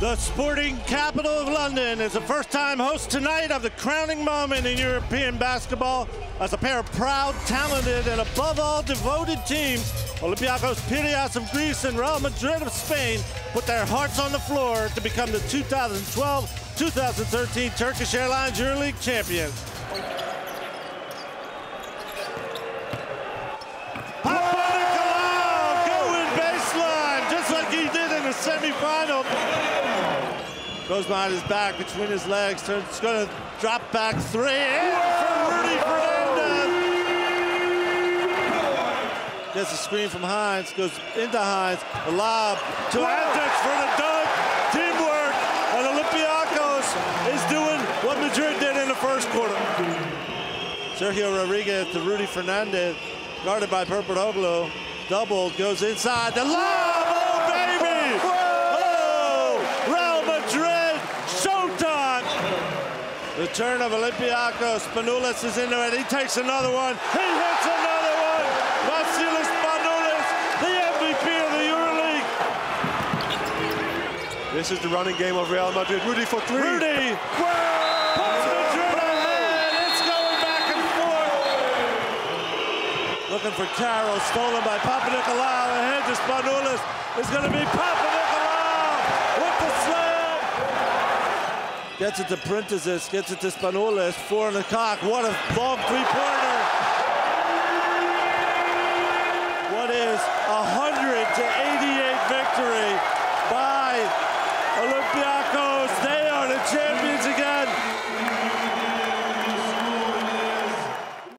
The sporting capital of London is the first time host tonight of the crowning moment in European basketball as a pair of proud, talented, and above all devoted teams, Olympiacos Piraeus of Greece and Real Madrid of Spain, put their hearts on the floor to become the 2012-2013 Turkish Airlines EuroLeague champions. going baseline, just like he did in the semifinal. Goes behind his back, between his legs, turns, going to drop back three. In for Rudy Fernandez. Gets a screen from Hines, goes into Hines, the lob to Antics for the dunk. Teamwork, and Olympiacos is doing what Madrid did in the first quarter. Sergio Rodriguez to Rudy Fernandez, guarded by Perperoglou. Doubled, goes inside, the lob, Return of Olympiacos, Spanoulis is in there and he takes another one. He hits another one! Vasilis Spanoulis, the MVP of the EuroLeague. This is the running game of Real Madrid. Rudy for three. Rudy, puts Madrid ahead. It's going back and forth. Looking for Carroll, stolen by Papanikolaou. Ahead to Spanoulis. It's going to be Papanikolaou Gets it to Printezis, gets it to Spanoulis. Four in the cock. What a long three-pointer.